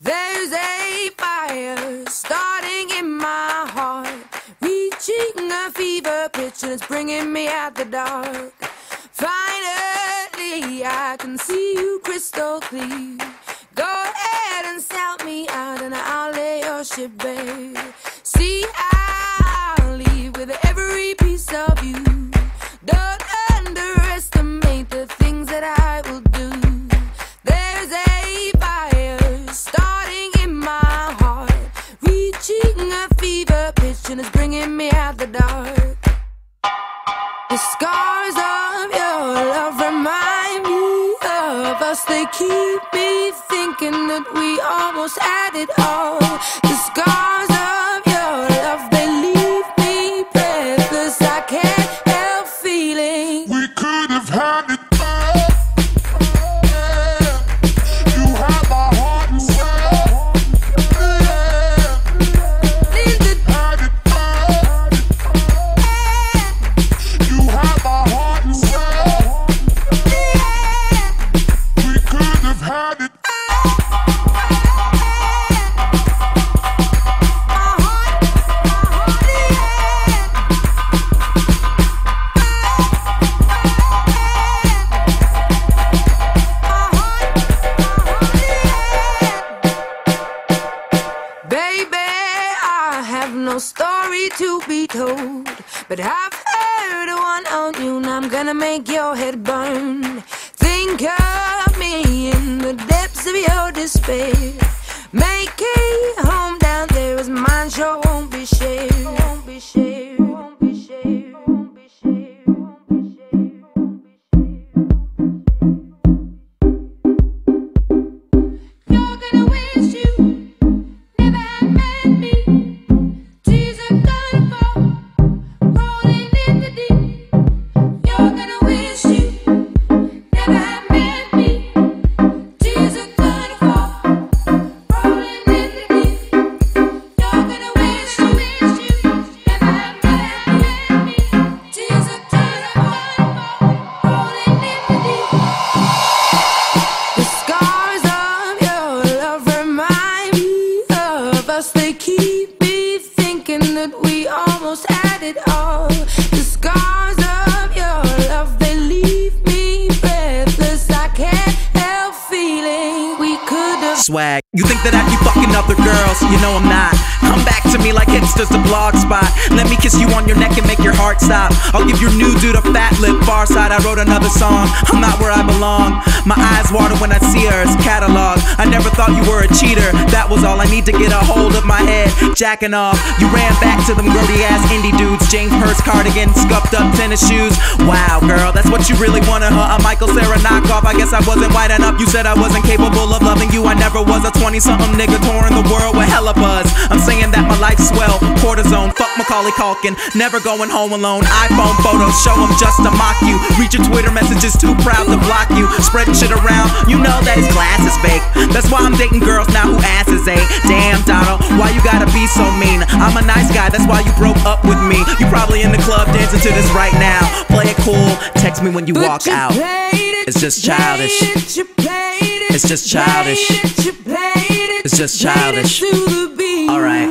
There's a fire starting in my heart, reaching a fever pitch, and it's bringing me out the dark. Finally, I can see you crystal clear. Go ahead and sell me out, and I'll lay your ship bare. See, I'll bringing me out the dark. The scars of your love remind me of us. They keep me thinking that we almost had it all. The scars be but I've heard one on you, and I'm gonna make your head burn. Think of me in the depths of your despair. Make a home down there as mine sure won't be shared. Swag. You think that I be fucking other girls? You know I'm not. Come back to me like Hipster's the blog spot. Let me kiss you on your neck and make your heart stop. I'll give your new dude a fat lip. Far side, I wrote another song. I'm not where I belong. My eyes water when I see her. It's catalog. I never thought you were a cheater. That was all I need to get a hold of my head. Jacking off. You ran back to them grody ass indie dudes. James Hurst cardigan, scuffed up tennis shoes. Wow, girl, that's what you really wanted, huh? A Michael Cera knockoff. I guess I wasn't white enough. You said I wasn't capable of loving you. I never was a 20 something nigga touring the world with hella buzz. I'm saying that my life's swell. Cortisone, fuck Macaulay Culkin. Never going home alone. iPhone photos show them just to mock you. Read your Twitter messages too proud to block you. Spreading shit around. You know that his class is fake. That's why I'm dating girls now who asses ain't. Damn, Donald, why you gotta be so mean? I'm a nice guy, that's why you broke up with me. You probably in the club dancing to this right now. Play it cool, text me when you walk you out. it, It's just childish. it, you played it, It's just childish. it, you played it, It's just played it childish. to the beat. Alright,